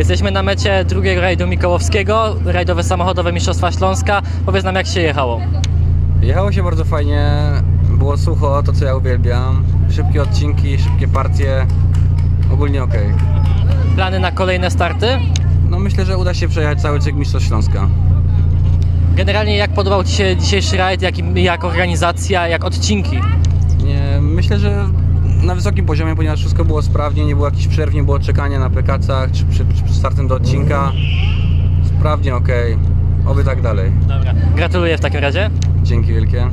jesteśmy na mecie drugiego rajdu Mikołowskiego, rajdowe samochodowe Mistrzostwa Śląska. Powiedz nam, jak się jechało. Jechało się bardzo fajnie, było sucho, to co ja uwielbiam. Szybkie odcinki, szybkie partie, ogólnie ok. Plany na kolejne starty? No myślę, że uda się przejechać cały cykl Mistrzostw Śląska. Generalnie jak podobał Ci się dzisiejszy rajd, jak, jak organizacja, jak odcinki? Nie, myślę, że na wysokim poziomie, ponieważ wszystko było sprawnie, nie było jakichś przerw, nie było czekania na pekacach czy przy, przy startem do odcinka. Sprawnie ok, oby tak dalej. Dobra. Gratuluję w takim razie. Dzięki wielkie.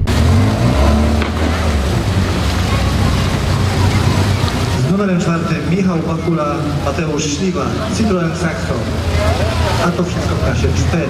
Z numerem czwartym Michał Bakula, Mateusz Śliwa, Citroen Saxo. A to wszystko w klasie 4.